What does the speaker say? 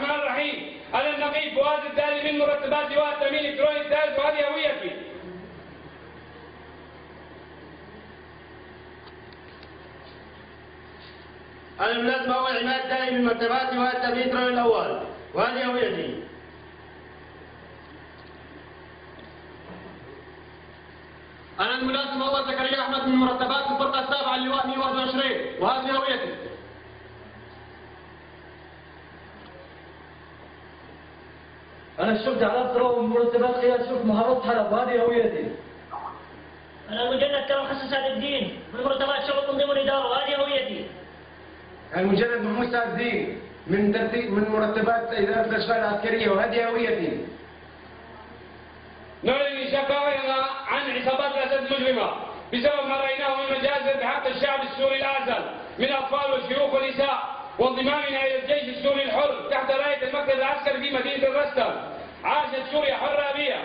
الرحمن الرحيم. أنا النقيب فؤاد الدالي من مرتبات لواء التأمين الإلكتروني الثالث وهذه هويتي. أنا الملازمة أول عماد دائم من مرتبات لواء التأمين الإلكتروني الأول. وهذه هويتي. أنا الملازم أول زكريا أحمد من مرتبات الفرقة السابعة اللواء 121 وهذه هويتي. أنا الشرطي على مرتبات قيادة شرطة محافظة حلب وهذه هويتي. أنا المجند كرم خصص سعد الدين. من مرتبات شغل تنظيم الإدارة. وهذه هويتي. المجند محمود سعد الدين. من ترتيب من مرتبات إدارة الأشغال العسكرية. وهذه هويتي. نعلن شكاوينا عن عصابات الأسد المجرمة بسبب ما رأيناه من مجازر بحق الشعب السوري الأعزل من أطفال وشيوخ ونساء وانضمامنا إلى الجيش السوري الحر تحت راية المركز العسكري مدينة الرستم عاشت سوريا حرة بها